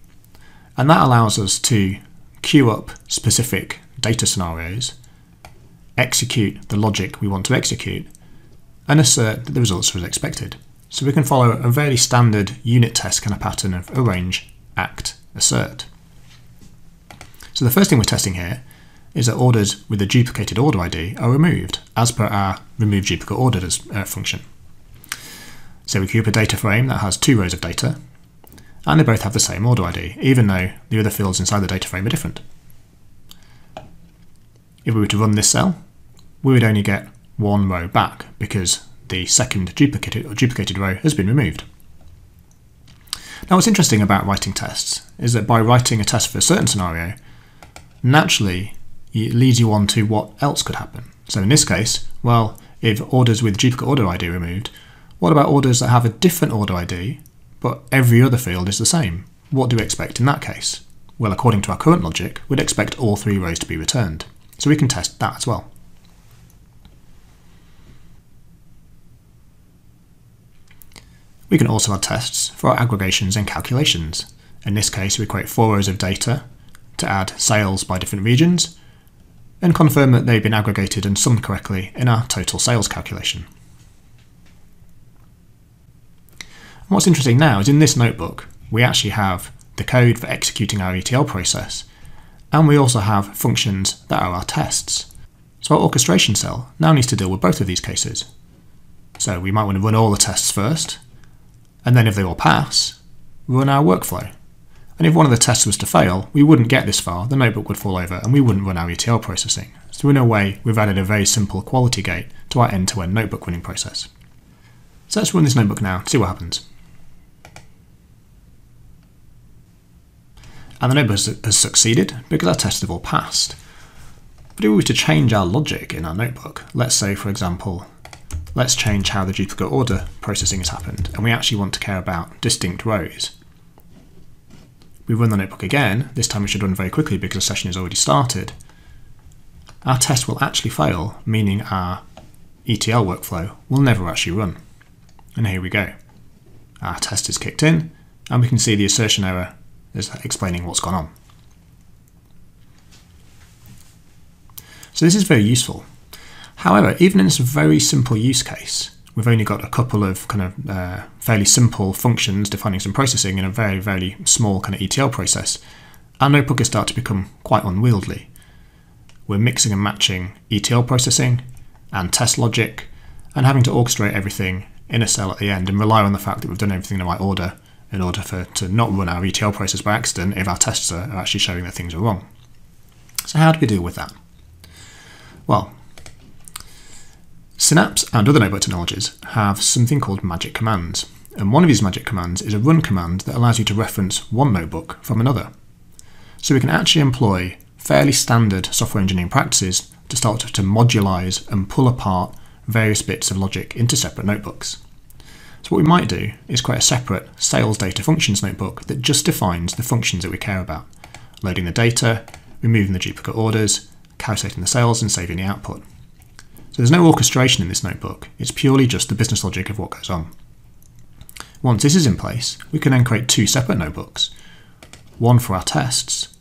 And that allows us to queue up specific data scenarios, execute the logic we want to execute, and assert that the results are as expected. So we can follow a very standard unit test kind of pattern of arrange, act, assert. So the first thing we're testing here is that orders with a duplicated order ID are removed as per our remove duplicate orders uh, function. So we up a data frame that has two rows of data, and they both have the same order ID, even though the other fields inside the data frame are different. If we were to run this cell, we would only get one row back because the second duplicated, or duplicated row has been removed. Now, what's interesting about writing tests is that by writing a test for a certain scenario, naturally it leads you on to what else could happen. So in this case, well, if orders with duplicate order ID removed, what about orders that have a different order ID, but every other field is the same? What do we expect in that case? Well, according to our current logic, we'd expect all three rows to be returned. So we can test that as well. We can also add tests for our aggregations and calculations. In this case, we create four rows of data to add sales by different regions and confirm that they've been aggregated and summed correctly in our total sales calculation. And what's interesting now is in this notebook, we actually have the code for executing our ETL process, and we also have functions that are our tests. So our orchestration cell now needs to deal with both of these cases. So we might want to run all the tests first, and then if they all pass, run our workflow. And if one of the tests was to fail, we wouldn't get this far, the notebook would fall over, and we wouldn't run our ETL processing. So in a way, we've added a very simple quality gate to our end-to-end notebook running process. So let's run this notebook now, see what happens. And the notebook has succeeded because our tests have all passed. But if we were to change our logic in our notebook, let's say for example let's change how the duplicate order processing has happened, and we actually want to care about distinct rows. We run the notebook again, this time we should run very quickly because the session is already started. Our test will actually fail, meaning our ETL workflow will never actually run. And here we go. Our test is kicked in, and we can see the assertion error is explaining what's gone on. So this is very useful However, even in this very simple use case, we've only got a couple of kind of uh, fairly simple functions defining some processing in a very, very small kind of ETL process, our notebook is starting to become quite unwieldy. We're mixing and matching ETL processing and test logic and having to orchestrate everything in a cell at the end and rely on the fact that we've done everything in the right order in order for to not run our ETL process by accident if our tests are actually showing that things are wrong. So how do we deal with that? Well, Synapse and other notebook technologies have something called magic commands, and one of these magic commands is a run command that allows you to reference one notebook from another. So we can actually employ fairly standard software engineering practices to start to modularize and pull apart various bits of logic into separate notebooks. So what we might do is create a separate sales data functions notebook that just defines the functions that we care about, loading the data, removing the duplicate orders, calculating the sales and saving the output. So there's no orchestration in this notebook, it's purely just the business logic of what goes on. Once this is in place, we can then create two separate notebooks. One for our tests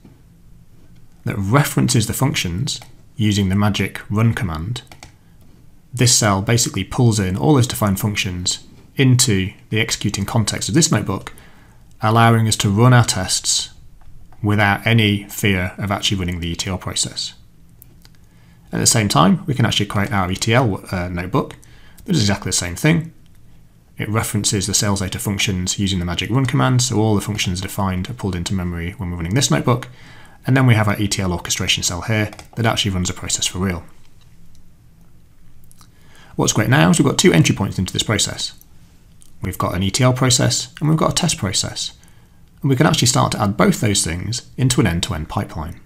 that references the functions using the magic run command. This cell basically pulls in all those defined functions into the executing context of this notebook, allowing us to run our tests without any fear of actually running the ETL process. At the same time, we can actually create our ETL uh, notebook that is exactly the same thing. It references the sales data functions using the magic run command, so all the functions defined are pulled into memory when we're running this notebook. And then we have our ETL orchestration cell here that actually runs a process for real. What's great now is we've got two entry points into this process. We've got an ETL process and we've got a test process. And we can actually start to add both those things into an end-to-end -end pipeline.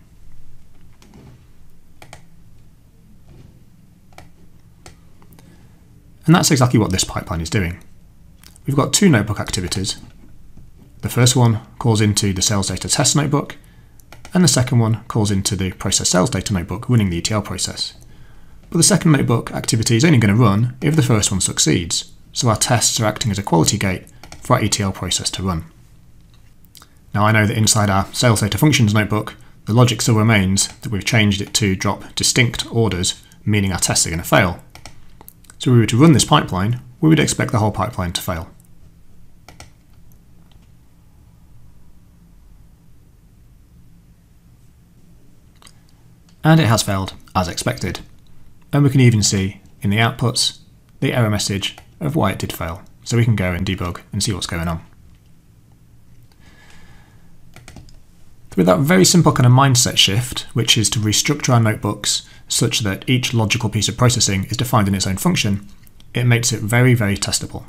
And that's exactly what this pipeline is doing. We've got two notebook activities. The first one calls into the sales data test notebook, and the second one calls into the process sales data notebook running the ETL process. But the second notebook activity is only going to run if the first one succeeds, so our tests are acting as a quality gate for our ETL process to run. Now I know that inside our sales data functions notebook, the logic still remains that we've changed it to drop distinct orders, meaning our tests are going to fail. So if we were to run this pipeline, we would expect the whole pipeline to fail. And it has failed, as expected. And we can even see in the outputs the error message of why it did fail. So we can go and debug and see what's going on. With that very simple kind of mindset shift, which is to restructure our notebooks such that each logical piece of processing is defined in its own function, it makes it very, very testable.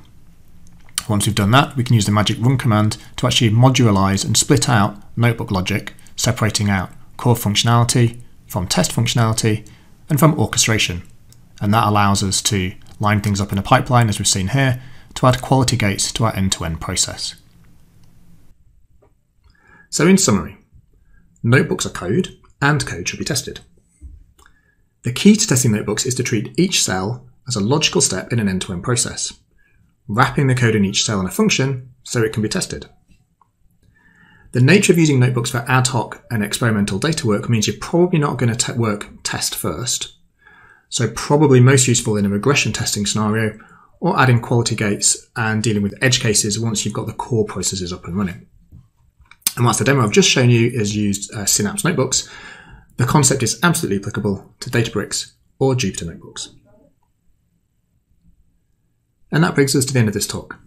Once we've done that, we can use the magic run command to actually modularize and split out notebook logic, separating out core functionality from test functionality and from orchestration. And that allows us to line things up in a pipeline, as we've seen here, to add quality gates to our end-to-end process. So in summary, notebooks are code, and code should be tested. The key to testing notebooks is to treat each cell as a logical step in an end-to-end process, wrapping the code in each cell in a function so it can be tested. The nature of using notebooks for ad hoc and experimental data work means you're probably not going to work test first, so probably most useful in a regression testing scenario or adding quality gates and dealing with edge cases once you've got the core processes up and running. And whilst the demo I've just shown you is used uh, Synapse notebooks, the concept is absolutely applicable to Databricks or Jupyter notebooks. And that brings us to the end of this talk.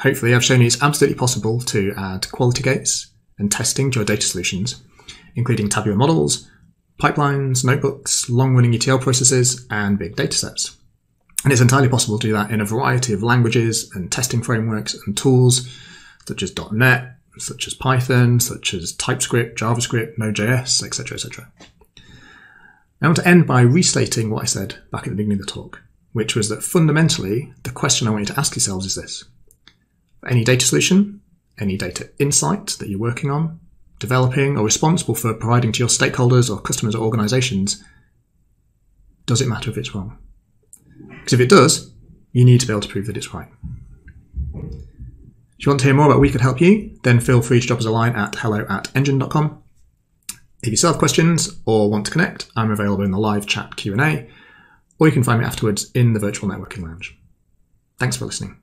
Hopefully I've shown you it's absolutely possible to add quality gates and testing to your data solutions, including tabular models, pipelines, notebooks, long-running ETL processes, and big datasets. And it's entirely possible to do that in a variety of languages and testing frameworks and tools, such as .NET, such as Python, such as TypeScript, JavaScript, Node.js, etc., etc. I want to end by restating what I said back at the beginning of the talk, which was that fundamentally, the question I want you to ask yourselves is this. For any data solution, any data insight that you're working on, developing, or responsible for providing to your stakeholders or customers or organizations, does it matter if it's wrong? Because if it does, you need to be able to prove that it's right. If you want to hear more about We Could Help You, then feel free to drop us a line at hello at endjin.com. If you still have questions or want to connect, I'm available in the live chat Q&A, or you can find me afterwards in the virtual networking lounge. Thanks for listening.